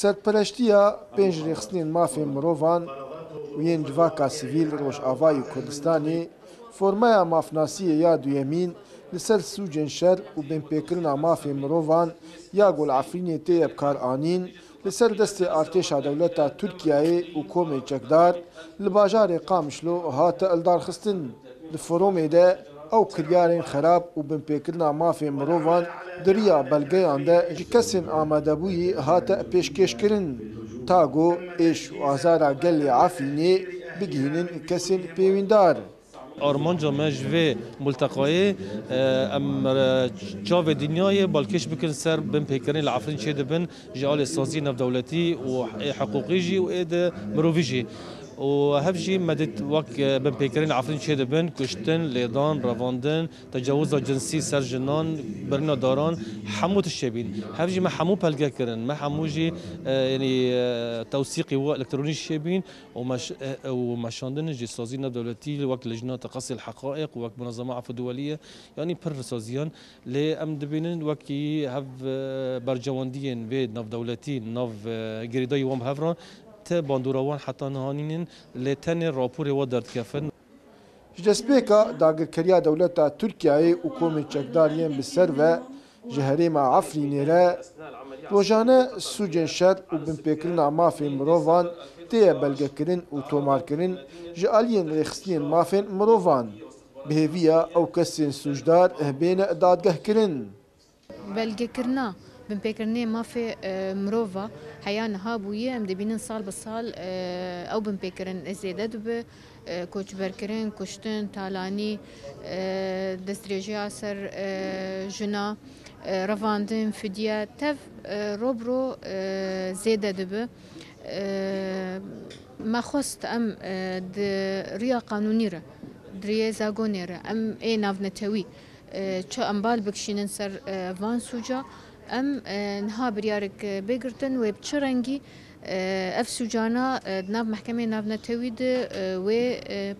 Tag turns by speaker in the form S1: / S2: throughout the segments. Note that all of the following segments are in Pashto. S1: سەرپەرشتیە پێنج ڕێخستنین مافی مرۆڤان وێن جڤاکا سیڤیل ڕۆژئاوای کوردستانی فۆرمەیە مافناسیە یا دوێمین لەسەر سوجên şer û bênpêkirina mafê mirovan ya golafrînê tê ye bikaranîn li ser destê artêşa dewleta Tirkiyeyê û komê çekdar li bajarê qamişlo hate eldarxistin li foromê de ew kiryarên xerab û binpêkirina mafên mirovan diriya belgeyan de ji kesên amedebûyî hate pêşkêşkirin ta got êş û azara gelê efînê bigihînin kesên pêwîndar.
S2: آرمانجا ما جوه ملتقای ام چاو دنیای بالکش بکن سر بن پیکرین لعفرین چه دبن جال سازی نف دولتی و حقوقی جی و اید مروفی جی وهبجي مدت وك آه، بن بيكرين عفرين شهد بن كشتن ليدان رواندن تجاوز جنسي سر جنان برنا داران حمو تشبين هبجي ما حمو بلغا كرن ما حمو آه، يعني، آه، جي يعني توثيقي والكتروني شبين ومش ومشاندن جي سازينا دولتي وك لجنه تقصي الحقائق وك منظمه عفو دوليه يعني بر سازيان لي ام دبينن وكي هف برجواندين في نف دولتي نف جريداي وم هفران ته باندوراوان حتی نهانینن لتن راپور و درد کفن
S1: جسپیکا داگرکریا دولتا ترکیه و کومی چکدارین بسر و جهریم عفرینی را روژانه سوجن شر و بمپیکرین مافین مروان تیه بلگکرین و تومارکرین جالین ریخستین مافین مروان بهویا او کسین سوجدار بین دادگه کرن
S3: بلگه کرنا بن بيكرني ما في مروفا حيانا هاب ويا مدبينن سال بسال او بن بيكرن زيدد ب کوچ برکرین کشتن تالانی دستریجیا سر جنا رواندن فدیه تف روبرو زیده دبه ما خوست ام د ریا قانونی را دریه زاگونی را ام این او نتوی چه انبال بکشینن سر وان سوجا ام آه، نها بريارك آه، بگرتن و بچرنگی اف آه، سوجانا ناب محكمه ناب نتويد و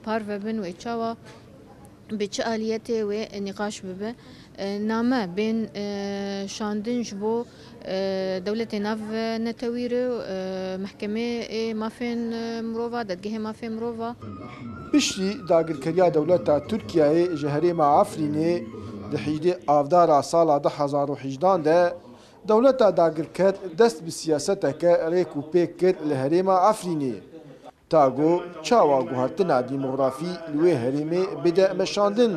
S3: پار ببن و چاوا به چه آلیته و نقاش ببه نامه بین شاندن جبو دولت ناف نتویر محکمه مافین مروفا دادگه مافین مروفا
S1: بشتی داگر كريا دولة تركيا جهري مع عفريني di hîdê avdara sala 2018 de dewleta dagirket dest bi siyaseteke rêk û pêk kir li herêma Efrînê. Ta got çawa guhertina dîmografî li wê herêmê bide meşandin.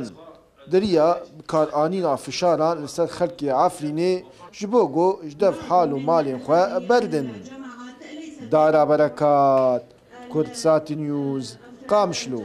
S1: Diriya karanîna fişaran li ser xelkê Efrînê ji bo got ji dev hal û malên xwe berdin. Dara berekat, Kurdsati News, Kamşlo.